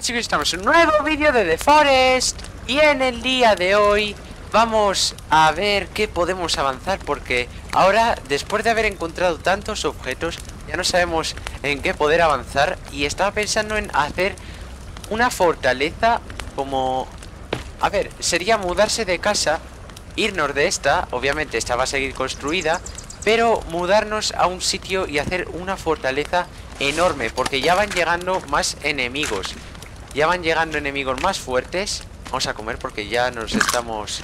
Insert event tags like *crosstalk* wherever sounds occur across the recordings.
Chicos, estamos en un nuevo vídeo de The Forest. Y en el día de hoy vamos a ver qué podemos avanzar Porque ahora, después de haber encontrado tantos objetos Ya no sabemos en qué poder avanzar. Y estaba pensando en hacer una fortaleza como... A ver, sería mudarse de casa Irnos de esta, obviamente esta va a seguir construida Pero mudarnos a un sitio y hacer una fortaleza enorme Porque ya van llegando más enemigos Ya van llegando enemigos más fuertes. Vamos a comer porque ya nos estamos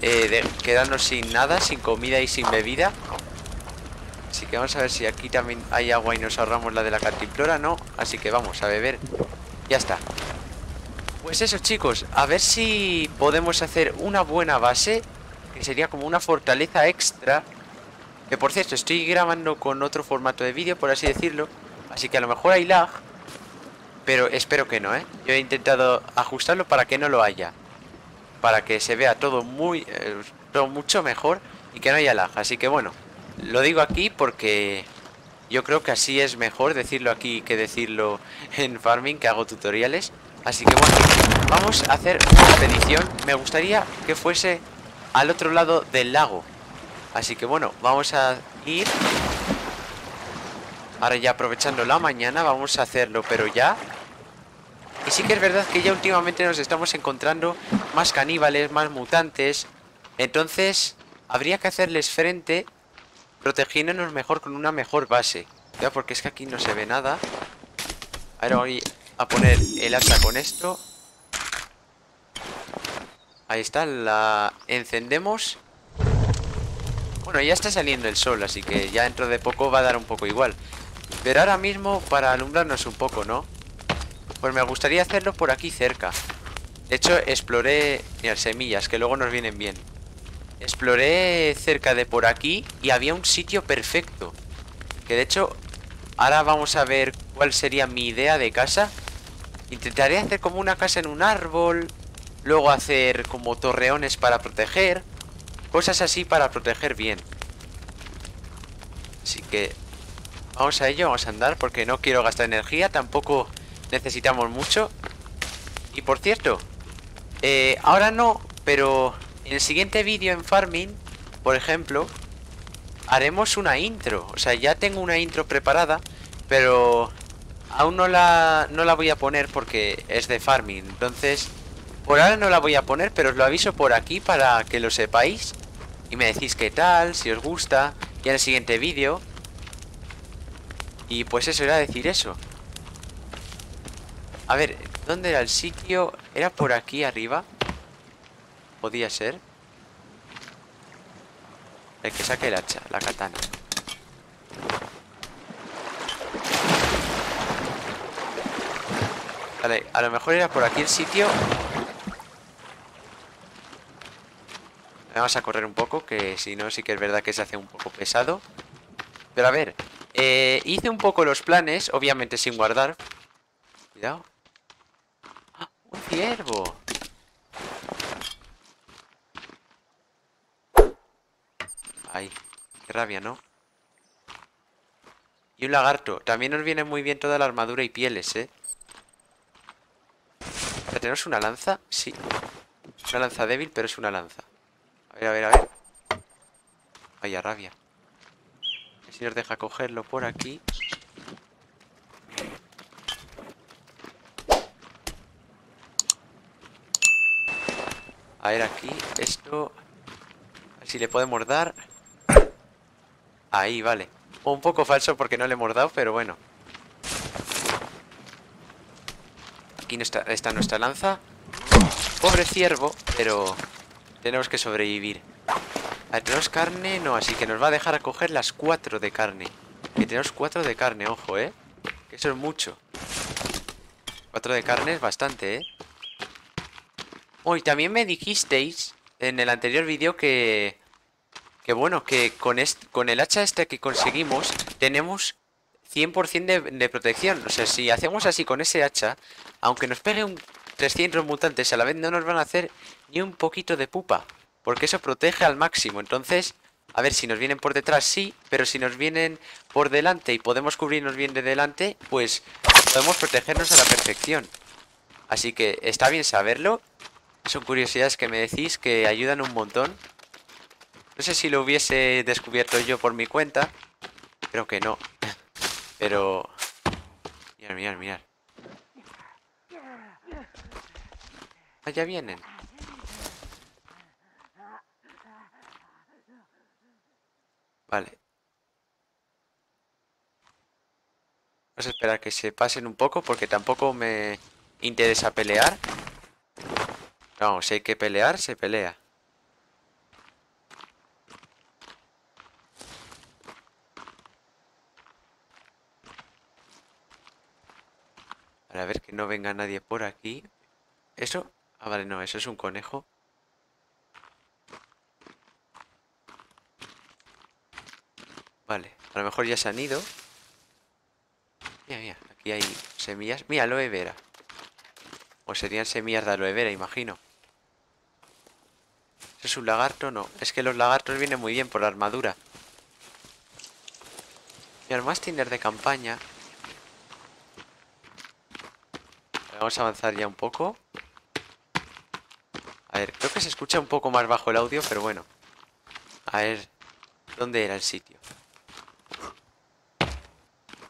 eh, Quedando sin nada Sin comida y sin bebida. Así que vamos a ver si aquí también hay agua Y nos ahorramos la de la cantimplora No, así que vamos a beber. Ya está. Pues eso chicos, a ver si podemos hacer una buena base Que sería como una fortaleza extra. Que por cierto, estoy grabando con otro formato de vídeo, por así decirlo. Así que a lo mejor hay lag Pero espero que no, ¿eh? Yo he intentado ajustarlo para que no lo haya. Para que se vea todo muy eh, todo mucho mejor Y que no haya lag Así que bueno, lo digo aquí porque Yo creo que así es mejor decirlo aquí que decirlo *laughs* en Farming Que hago tutoriales. Así que bueno, vamos a hacer una expedición. Me gustaría que fuese al otro lado del lago. Así que bueno, vamos a ir. Ahora ya aprovechando la mañana vamos a hacerlo, pero ya Y sí que es verdad que ya últimamente nos estamos encontrando más caníbales, más mutantes. Entonces habría que hacerles frente Protegiéndonos mejor con una mejor base. Ya porque es que aquí no se ve nada. Ahora voy a poner el hacha con esto. Ahí está, la encendemos. Bueno, ya está saliendo el sol, así que ya dentro de poco va a dar un poco igual. Pero ahora mismo, para alumbrarnos un poco, ¿no? Pues me gustaría hacerlo por aquí cerca. De hecho, exploré... Mira, semillas, que luego nos vienen bien. Exploré cerca de por aquí Y había un sitio perfecto. Que de hecho, ahora vamos a ver cuál sería mi idea de casa. Intentaré hacer como una casa en un árbol Luego hacer como torreones para proteger Cosas así para proteger bien. Así que Vamos a ello, vamos a andar porque no quiero gastar energía, tampoco necesitamos mucho. Y por cierto, eh, ahora no, pero en el siguiente vídeo en Farming, por ejemplo, haremos una intro. O sea, ya tengo una intro preparada, pero aún no la, no la voy a poner porque es de Farming. Entonces, por ahora no la voy a poner, pero os lo aviso por aquí para que lo sepáis. Y me decís qué tal, si os gusta. Y en el siguiente vídeo y pues eso, era decir eso A ver, ¿dónde era el sitio? ¿Era por aquí arriba? Podía ser El que saque el hacha, la katana Vale, a lo mejor era por aquí el sitio Vamos a correr un poco Que si no, sí que es verdad que se hace un poco pesado Pero a ver eh, hice un poco los planes, obviamente sin guardar. Cuidado. ¡Ah, ¡Un ciervo! Ay, qué rabia, ¿no? Y un lagarto. También nos viene muy bien toda la armadura y pieles, ¿eh? ¿Tenemos una lanza? Sí. Una lanza débil, pero es una lanza. A ver, a ver, a ver. Vaya rabia. Si nos deja cogerlo por aquí. A ver aquí, esto... A ver si le podemos dar. Ahí, vale. Un poco falso porque no le hemos dado, pero bueno. Aquí está, está nuestra lanza. Pobre ciervo, pero tenemos que sobrevivir. A tenemos carne, no, así que nos va a dejar a coger las cuatro de carne. Que tenemos cuatro de carne, ojo, ¿eh? Que eso es mucho. Cuatro de carne es bastante, ¿eh? Uy, también me dijisteis en el anterior vídeo que... Que bueno, que con, con el hacha este que conseguimos tenemos 100% de, de protección. O sea, si hacemos así con ese hacha, aunque nos pegue un 300 mutantes a la vez, no nos van a hacer ni un poquito de pupa. Porque eso protege al máximo. Entonces, a ver, si nos vienen por detrás, sí. Pero si nos vienen por delante y podemos cubrirnos bien de delante, pues podemos protegernos a la perfección. Así que está bien saberlo. Son curiosidades que me decís que ayudan un montón. No sé si lo hubiese descubierto yo por mi cuenta. Creo que no. Pero... Mirad, mirad, mirad. Allá vienen. Vale. Vamos a esperar que se pasen un poco porque tampoco me interesa pelear. Vamos, si hay que pelear, se pelea. a ver que no venga nadie por aquí. ¿Eso? Ah, vale, no, eso es un conejo. Vale, a lo mejor ya se han ido. Mira, mira, aquí hay semillas. Mira, aloe vera. O serían semillas de aloe vera, imagino. ¿Es un lagarto? No. Es que los lagartos vienen muy bien por la armadura. Y al tinder de campaña. Vamos a avanzar ya un poco. A ver, creo que se escucha un poco más bajo el audio, pero bueno. A ver, ¿dónde era el sitio?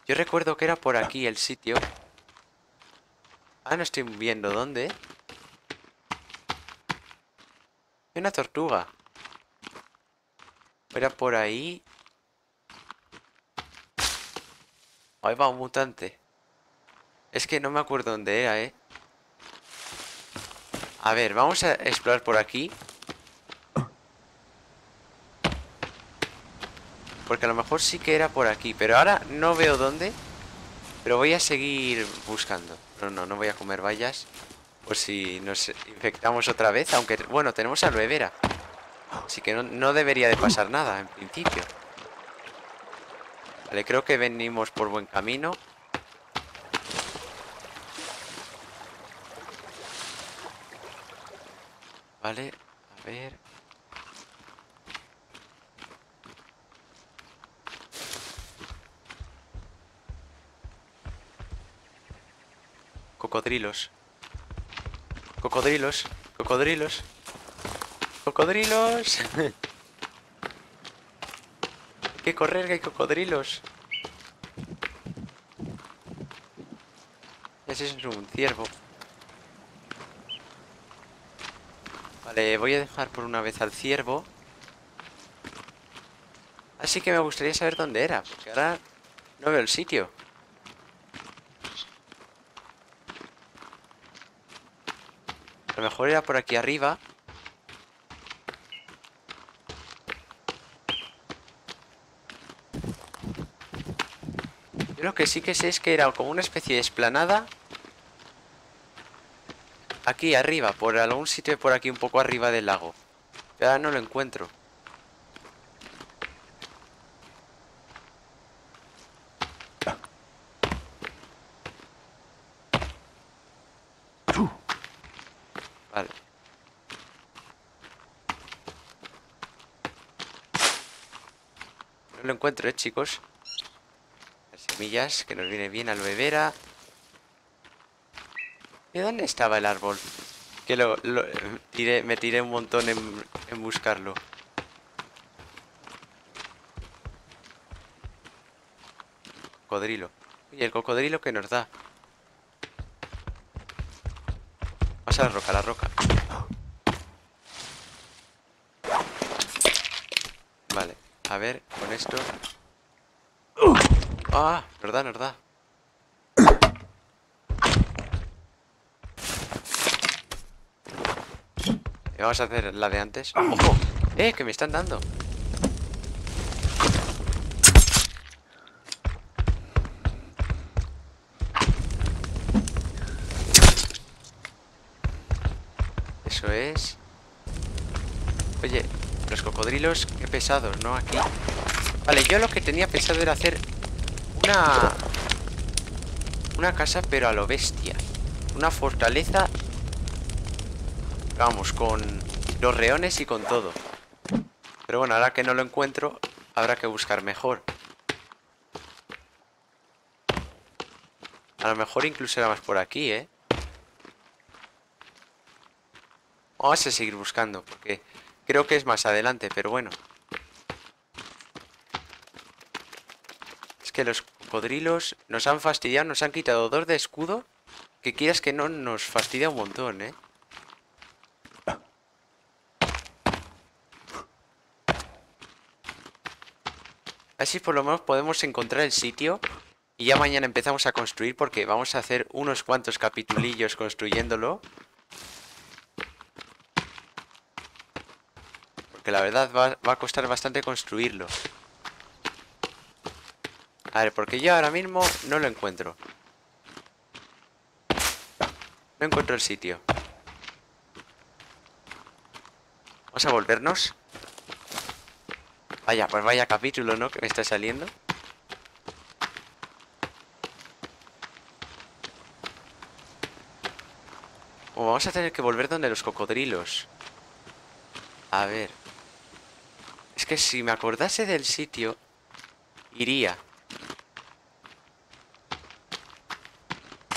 Yo recuerdo que era por aquí el sitio. Ah, no estoy viendo dónde. Una tortuga. Era por ahí. Ahí va un mutante. Es que no me acuerdo dónde era, ¿eh? A ver, vamos a explorar por aquí. Porque a lo mejor sí que era por aquí Pero ahora no veo dónde Pero voy a seguir buscando No, no, no voy a comer vallas Por si nos infectamos otra vez Aunque, bueno, tenemos aloe vera. Así que no, no debería de pasar nada En principio. Vale, creo que venimos por buen camino. Vale, a ver. Cocodrilos. Cocodrilos. Cocodrilos. Cocodrilos. hay *laughs* que correr, que hay cocodrilos. Ese es un ciervo. Vale, voy a dejar por una vez al ciervo. Así que me gustaría saber dónde era, porque ahora no veo el sitio. A lo mejor era por aquí arriba. Yo lo que sí que sé es que era como una especie de esplanada. Aquí arriba, por algún sitio por aquí un poco arriba del lago. Ahora no lo encuentro. Encuentro, ¿eh, chicos? Las semillas, que nos viene bien aloe vera. ¿Y dónde estaba el árbol? Que lo, me tiré un montón en, buscarlo. Cocodrilo. Y el cocodrilo que nos da. Pasa la roca, la roca. A ver, con esto. Ah, verdad, verdad. Vamos a hacer la de antes. ¡Ojo! ¡Eh! Que me están dando. Eso es. Oye, los cocodrilos, qué pesados, ¿no? Aquí. Vale, yo lo que tenía pensado era hacer una... Una casa, pero a lo bestia. Una fortaleza... Vamos, con los reones y con todo. Pero bueno, ahora que no lo encuentro, habrá que buscar mejor. A lo mejor incluso era más por aquí, ¿eh? Vamos a seguir buscando, porque creo que es más adelante, pero bueno. Es que los cocodrilos nos han fastidiado, nos han quitado dos de escudo. Que quieras que no, nos fastidia un montón, ¿eh? Así por lo menos podemos encontrar el sitio y ya mañana empezamos a construir porque vamos a hacer unos cuantos capitulillos construyéndolo. Porque la verdad va, va a costar bastante construirlo. A ver, porque yo ahora mismo no lo encuentro. No encuentro el sitio. Vamos a volvernos. Vaya, pues vaya capítulo, ¿no? Que me está saliendo. O vamos a tener que volver donde los cocodrilos. A ver. Que si me acordase del sitio, iría.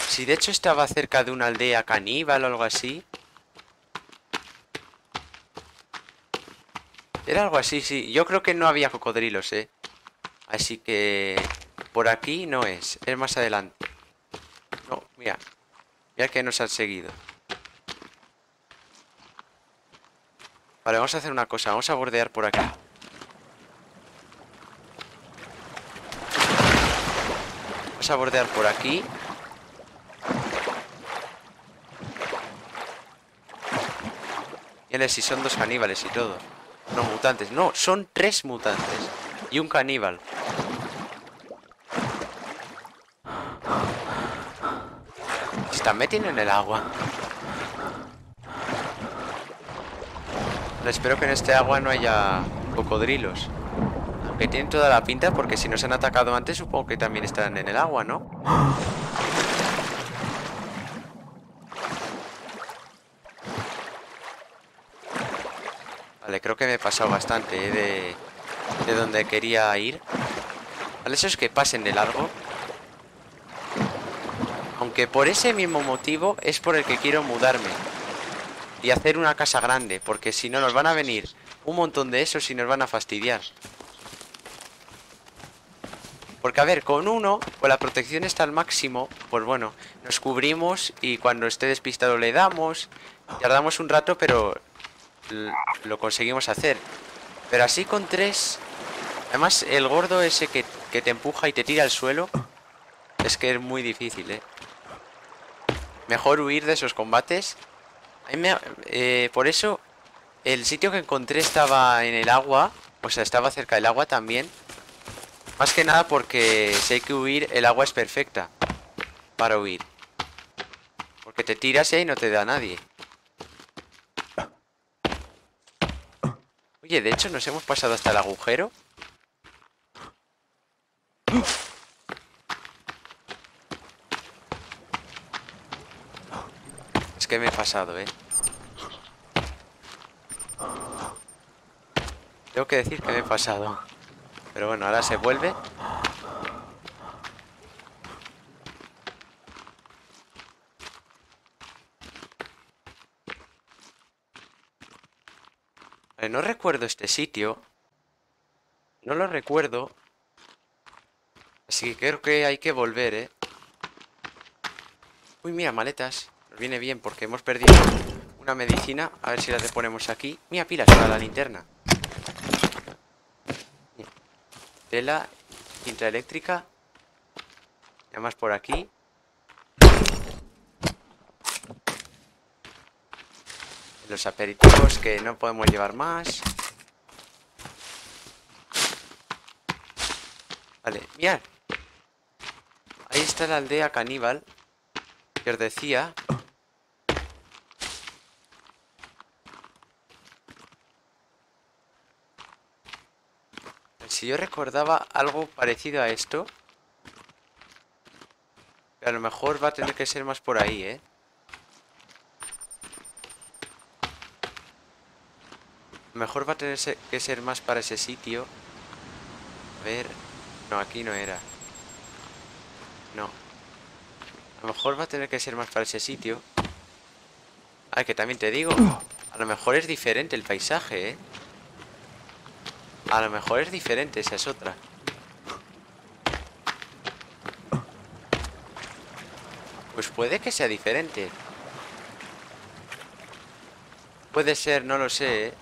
Si de hecho estaba cerca de una aldea caníbal o algo así. Era algo así, sí. Yo creo que no había cocodrilos, ¿eh? Así que... Por aquí no es. Es más adelante. No, mira. Mira que nos han seguido. Vale, vamos a hacer una cosa. Vamos a bordear por aquí. Vamos a bordear por aquí. Mira si son dos caníbales y todo. No, mutantes. No, son tres mutantes. Y un caníbal. Se están metiendo en el agua. Espero que en este agua no haya cocodrilos. Aunque tienen toda la pinta porque si nos han atacado antes supongo que también están en el agua, ¿no? Vale, creo que me he pasado bastante ¿eh? de, de donde quería ir. Vale, eso es que pasen de largo. Aunque por ese mismo motivo es por el que quiero mudarme. Y hacer una casa grande, porque si no nos van a venir un montón de esos y nos van a fastidiar. Porque a ver, con uno, con la protección está al máximo, pues bueno, nos cubrimos y cuando esté despistado le damos. Tardamos un rato, pero lo conseguimos hacer. Pero así con tres... Además, el gordo ese que, te empuja y te tira al suelo, es que es muy difícil, ¿eh? Mejor huir de esos combates. Eh, por eso, el sitio que encontré estaba en el agua, o sea, estaba cerca del agua también. Más que nada porque si hay que huir, el agua es perfecta para huir. Porque te tiras y ahí no te da nadie. Oye, de hecho nos hemos pasado hasta el agujero. Es que me he pasado, ¿eh? Tengo que decir que me he pasado. Pero bueno, ahora se vuelve. no recuerdo este sitio. No lo recuerdo. Así que creo que hay que volver, ¿eh? Uy, mira, maletas. Nos viene bien porque hemos perdido una medicina. A ver si la ponemos aquí. Mira, pilas para la linterna. Tela, cinta eléctrica. Y además por aquí. Los aperitivos que no podemos llevar más. Vale, mirad. Ahí está la aldea caníbal. Que os decía. Si yo recordaba algo parecido a esto. A lo mejor va a tener que ser más por ahí, ¿eh? mejor va a tener que ser más para ese sitio. A ver... No, aquí no era. No. A lo mejor va a tener que ser más para ese sitio. Ah, que también te digo. A lo mejor es diferente el paisaje, ¿eh? A lo mejor es diferente, esa es otra. Pues puede que sea diferente. Puede ser, no lo sé, ¿eh?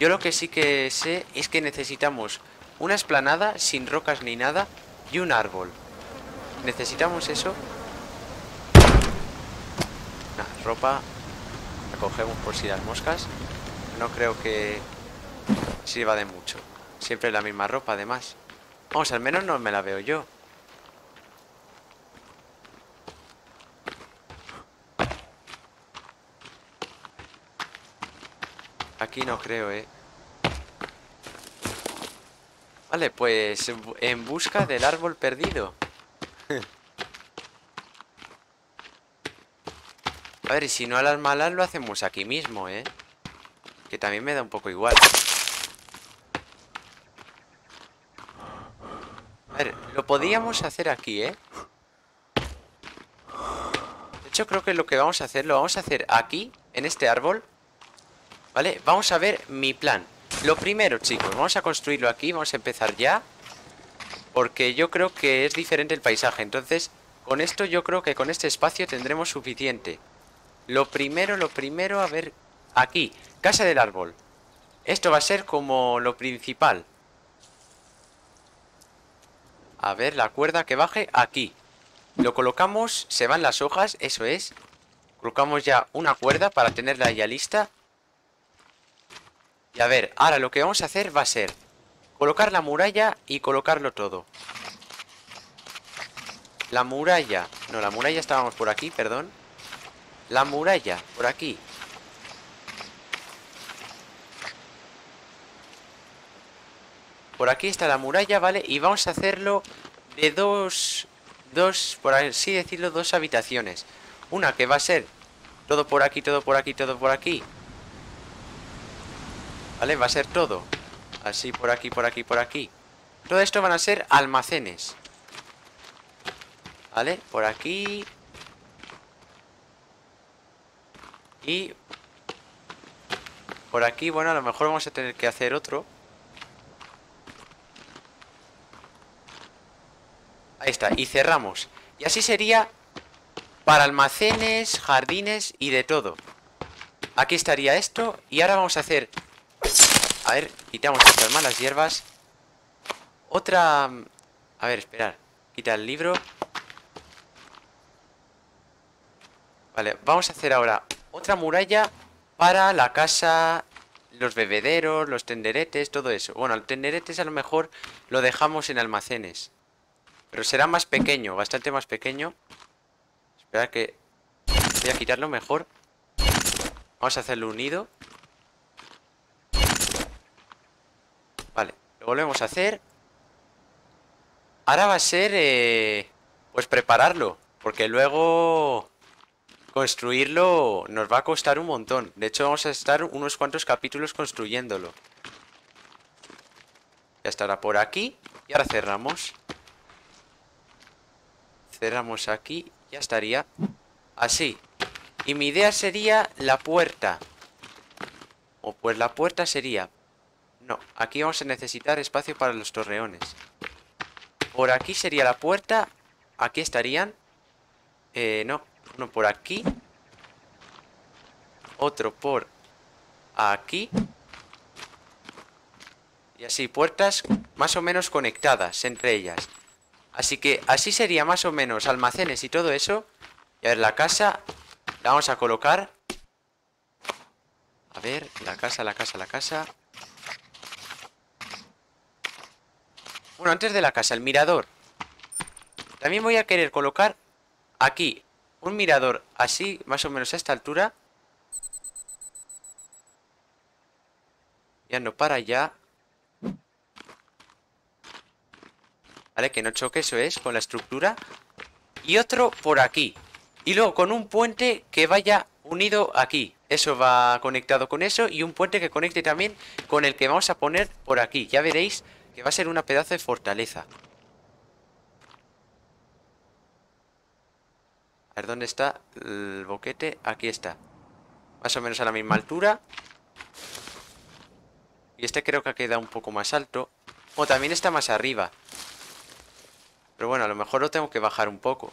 Yo lo que sí que sé es que necesitamos una esplanada sin rocas ni nada y un árbol. ¿Necesitamos eso? Nah, ropa la cogemos por si las moscas. No creo que sirva de mucho. Siempre la misma ropa, además. Vamos, al menos no me la veo yo. Aquí no creo, eh. Vale, pues en busca del árbol perdido. *laughs* A ver, y si no a las malas lo hacemos aquí mismo, ¿eh? Que también me da un poco igual. A ver, lo podíamos hacer aquí, ¿eh? De hecho, creo que lo que vamos a hacer, lo vamos a hacer aquí, en este árbol. ¿Vale? Vamos a ver mi plan. Lo primero, chicos, vamos a construirlo aquí, vamos a empezar ya. Porque yo creo que es diferente el paisaje. Entonces, con esto yo creo que con este espacio tendremos suficiente. Lo primero, lo primero, a ver... Aquí, casa del árbol. Esto va a ser como lo principal. A ver, la cuerda que baje aquí. Lo colocamos, se van las hojas, eso es. Colocamos ya una cuerda para tenerla ya lista. Y a ver, ahora lo que vamos a hacer va a ser colocar la muralla y colocarlo todo. La muralla. No, la muralla estábamos por aquí, perdón. La muralla, por aquí. Por aquí está la muralla, ¿vale? Y vamos a hacerlo de dos... Dos, por así decirlo, dos habitaciones. Una que va a ser todo por aquí, todo por aquí, todo por aquí. ¿Vale? Va a ser todo Así por aquí, por aquí, por aquí Todo esto van a ser almacenes ¿Vale? Por aquí Y Por aquí, bueno, a lo mejor vamos a tener que hacer otro Ahí y cerramos. Y así sería Para almacenes, jardines y de todo. Aquí estaría esto Y ahora vamos a hacer a ver, quitamos estas malas hierbas. Otra... A ver, esperar Quita el libro. Vale, vamos a hacer ahora Otra muralla para la casa Los bebederos, los tenderetes, todo eso. Bueno, el tenderetes a lo mejor Lo dejamos en almacenes Pero será más pequeño, bastante más pequeño Espera que Voy a quitarlo mejor Vamos a hacerlo unido volvemos a hacer. Ahora va a ser, eh, pues prepararlo. Porque luego construirlo nos va a costar un montón. De hecho, vamos a estar unos cuantos capítulos construyéndolo. Ya estará por aquí. Y ahora cerramos. Cerramos aquí. Ya estaría. Así. Y mi idea sería la puerta. O pues la puerta sería no, aquí vamos a necesitar espacio para los torreones. Por aquí sería la puerta. Aquí estarían. Eh, no, uno por aquí. Otro por aquí. Y así, puertas más o menos conectadas entre ellas. Así que así sería más o menos almacenes y todo eso. Y a ver, la casa la vamos a colocar. A ver, la casa, la casa, la casa. Bueno, antes de la casa, el mirador. También voy a querer colocar aquí un mirador así, más o menos a esta altura. Ya no para allá. Vale, que no choque, eso es, con la estructura. Y otro por aquí. Y luego con un puente que vaya unido aquí. Eso va conectado con eso. Y un puente que conecte también con el que vamos a poner por aquí. Ya veréis que va a ser una pedazo de fortaleza. A ver, ¿dónde está el boquete? Aquí está. Más o menos a la misma altura. Y este creo que ha quedado un poco más alto. O también está más arriba. Pero bueno, a lo mejor lo tengo que bajar un poco.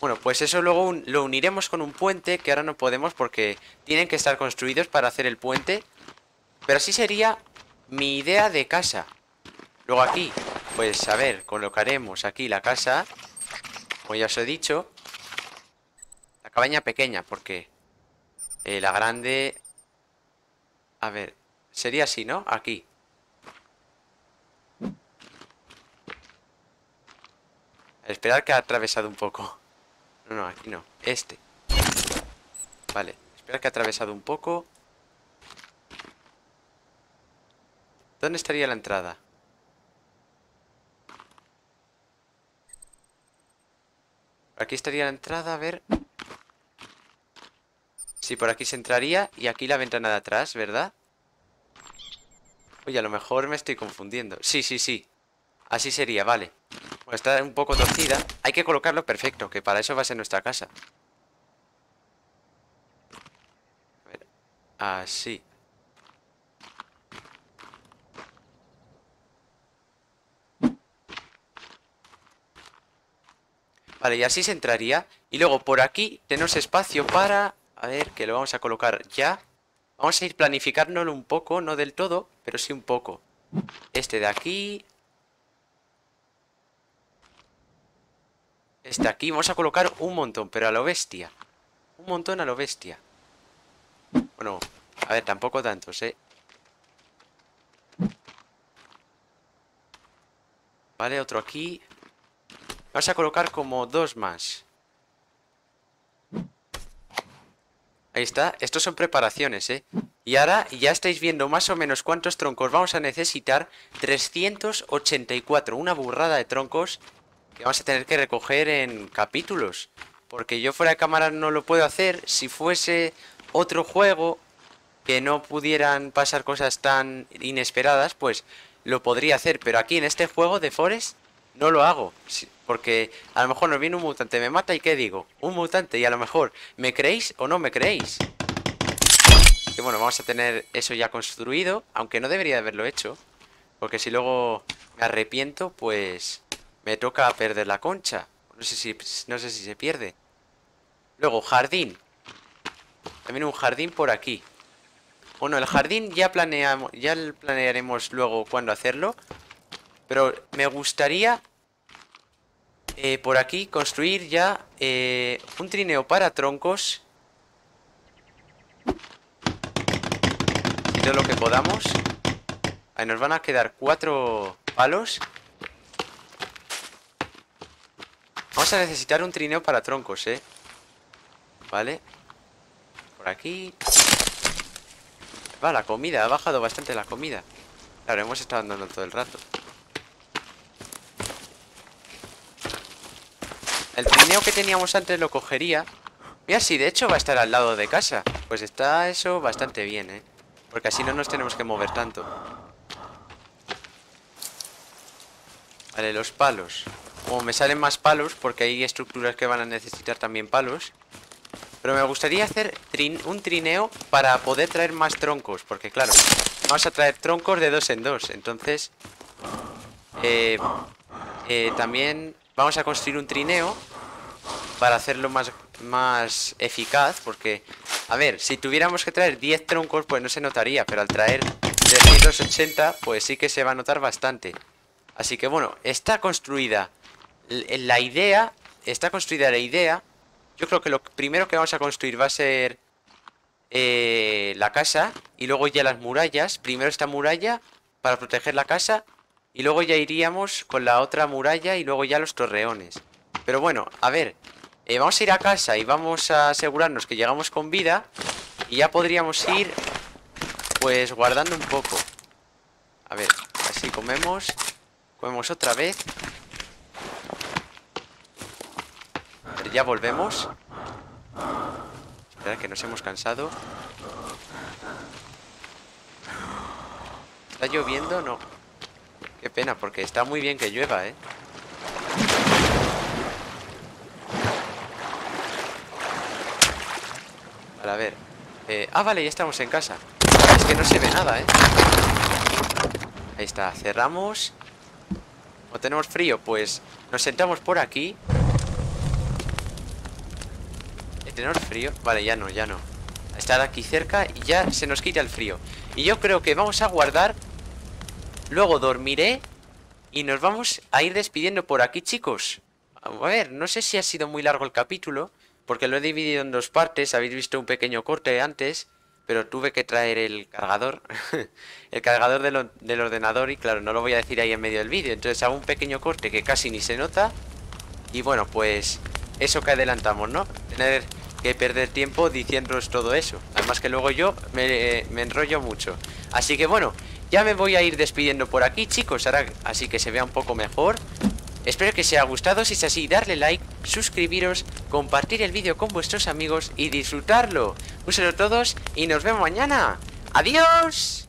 Bueno, pues eso luego lo uniremos con un puente que ahora no podemos porque tienen que estar construidos para hacer el puente. Pero así sería mi idea de casa. Luego aquí, pues a ver, colocaremos aquí la casa. Como ya os he dicho. La cabaña pequeña porque eh, la grande... A ver, sería así, ¿no? Aquí. Esperar que ha atravesado un poco. No, no, aquí no. Este. Vale. Espera que ha atravesado un poco. ¿Dónde estaría la entrada? Aquí estaría la entrada, a ver. Sí, por aquí se entraría y aquí la ventana de atrás, ¿verdad? Oye, a lo mejor me estoy confundiendo. Sí, sí, sí. Así sería, vale. Bueno, está un poco torcida. Hay que colocarlo perfecto, que para eso va a ser nuestra casa. Así. Vale, y así se entraría. Y luego por aquí tenemos espacio para... A ver, que lo vamos a colocar ya. Vamos a ir planificándolo un poco, no del todo, pero sí un poco. Este de aquí. Este aquí. Vamos a colocar un montón, pero a lo bestia. Un montón a lo bestia. Bueno, a ver, tampoco tantos, ¿eh? Vale, otro aquí. Vamos a colocar como dos más. Ahí está. Estos son preparaciones, ¿eh? Y ahora ya estáis viendo más o menos cuántos troncos vamos a necesitar. 384. Una burrada de troncos que vamos a tener que recoger en capítulos. Porque yo fuera de cámara no lo puedo hacer. Si fuese otro juego que no pudieran pasar cosas tan inesperadas, pues lo podría hacer. Pero aquí en este juego de Forest no lo hago. Porque a lo mejor nos viene un mutante, me mata y ¿qué digo? Un mutante y a lo mejor ¿me creéis o no me creéis? Que bueno, vamos a tener eso ya construido, aunque no debería haberlo hecho. Porque si luego me arrepiento, pues me toca perder la concha. No sé si, no sé si se pierde. Luego, jardín. También un jardín por aquí. Bueno, el jardín ya planeamos, ya planearemos luego cuándo hacerlo. Pero me gustaría eh, por aquí construir ya eh, un trineo para troncos. Y todo lo que podamos. Ahí nos van a quedar cuatro palos. Vamos a necesitar un trineo para troncos, ¿eh? Vale. Por aquí. Va, la comida. Ha bajado bastante la comida. Claro, hemos estado andando todo el rato. El trineo que teníamos antes lo cogería Mira, si de hecho va a estar al lado de casa Pues está eso bastante bien, ¿eh? Porque así no nos tenemos que mover tanto Vale, los palos Como me salen más palos Porque hay estructuras que van a necesitar también palos Pero me gustaría hacer un trineo Para poder traer más troncos Porque claro, vamos a traer troncos de dos en dos Entonces eh, eh, También Vamos a construir un trineo para hacerlo más, más eficaz, porque, a ver, si tuviéramos que traer 10 troncos, pues no se notaría, pero al traer 380, pues sí que se va a notar bastante. Así que bueno, está construida la idea, está construida la idea. Yo creo que lo primero que vamos a construir va a ser eh, la casa y luego ya las murallas. Primero esta muralla para proteger la casa y luego ya iríamos con la otra muralla y luego ya los torreones. Pero bueno, a ver, eh, vamos a ir a casa y vamos a asegurarnos que llegamos con vida y ya podríamos ir, pues, guardando un poco. A ver, así comemos, comemos otra vez. Ver, ya volvemos. Espera que nos hemos cansado. ¿Está lloviendo? No. Qué pena, porque está muy bien que llueva, ¿eh? Vale, a ver. Eh, ah, vale, ya estamos en casa. Es que no se ve nada, ¿eh? Ahí está, cerramos. ¿O tenemos frío? Pues nos sentamos por aquí. ¿Eh, ¿Tenemos frío? Vale, ya no, ya no. Estar aquí cerca y ya se nos quita el frío. Y yo creo que vamos a guardar. Luego dormiré. Y nos vamos a ir despidiendo por aquí, chicos. A ver, no sé si ha sido muy largo el capítulo. Porque lo he dividido en dos partes. Habéis visto un pequeño corte antes. Pero tuve que traer el cargador. *laughs* el cargador del, del ordenador. Y claro, no lo voy a decir ahí en medio del vídeo. Entonces hago un pequeño corte que casi ni se nota. Y bueno, pues eso que adelantamos, ¿no? Tener que perder tiempo diciéndoos todo eso. Además que luego yo me, me, enrollo mucho. Así que bueno, ya me voy a ir despidiendo por aquí, chicos. Así que se vea un poco mejor. Espero que os haya gustado. Si es así, darle like, suscribiros, compartir el vídeo con vuestros amigos y disfrutarlo. Un a todos y nos vemos mañana. ¡Adiós!